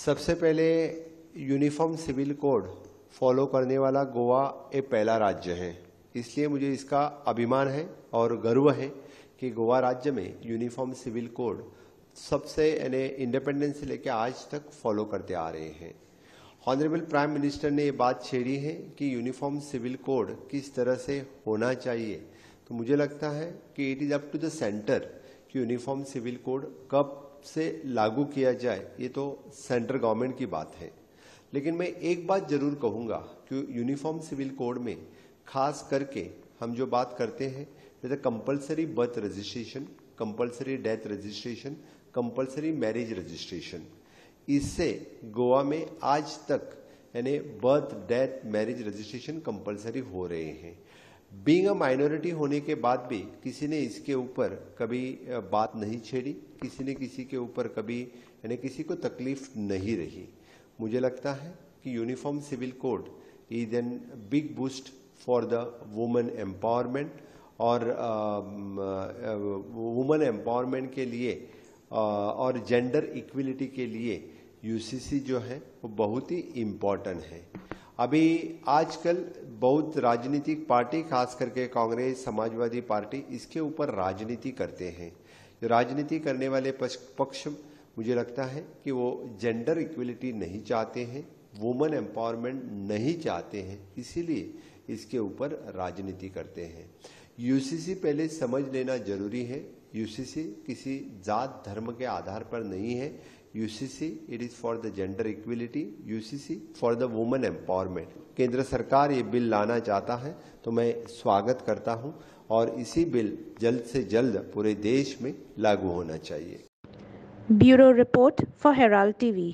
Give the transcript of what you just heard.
सबसे पहले uniform civil code follow करने वाला गोवा एक पहला राज्य है। इसलिए मुझे इसका अभिमान है और गर्व है कि गोवा राज्य में यूनिफॉर्म सिविल कोड सबसे यानी इंडिपेंडेंस से लेकर आज तक फॉलो करते आ रहे हैं। ऑनरेबल प्राइम मिनिस्टर ने ये बात छेड़ी है कि यूनिफॉर्म सिविल कोड किस तरह से होना चाहिए। तो मुझे लगता है कि it is up to the centre कि यूनिफॉर्म सिविल कोड कब से लागू किया जाए, ये तो सेंट्रल गवर्नमेंट की बात है। लेकिन मैं एक बात ज़रूर कहूँगा कि यूनिफॉर्म सिविल कोड में खास करके हम जो बात करते हैं, जैसे compulsory birth registration compulsory death registration compulsory marriage registration इससे गोवा में आज तक यानी birth death marriage registration compulsory हो रहे हैं। बींग अ माइनॉरिटी होने के बाद भी किसी ने इसके ऊपर कभी बात नहीं छेड़ी, किसी ने किसी के ऊपर कभी, यानी किसी को तकलीफ़ नहीं रही। मुझे लगता है कि uniform civil code is an big boost for the women empowerment और वुमेन एम्पावरमेंट के लिए और जेंडर इक्विलिटी के लिए यूसीसी जो है वो बहुत ही इम्पोर्टेंट है। अभी आजकल बहुत राजनीतिक पार्टी, खास करके कांग्रेस, समाजवादी पार्टी, इसके ऊपर राजनीति करते हैं। राजनीति करने वाले पक्ष मुझे लगता है कि वो जेंडर इक्वलिटी नहीं चाहते हैं वुमेन एम्पावरमेंट नहीं चाहते हैं, इसीलिए इसके ऊपर राजनीति करते हैं। यूसीसी पहले समझ लेना ज़रूरी है। यूसीसी किसी जात, धर्म के आधार पर नहीं है। UCC it is for the gender equality UCC for the women empowerment केंद्र सरकार ये बिल लाना चाहता है तो मैं स्वागत करता हूँ और इसी बिल जल्द से जल्द पूरे देश में लागू होना चाहिए। Bureau report for Herald TV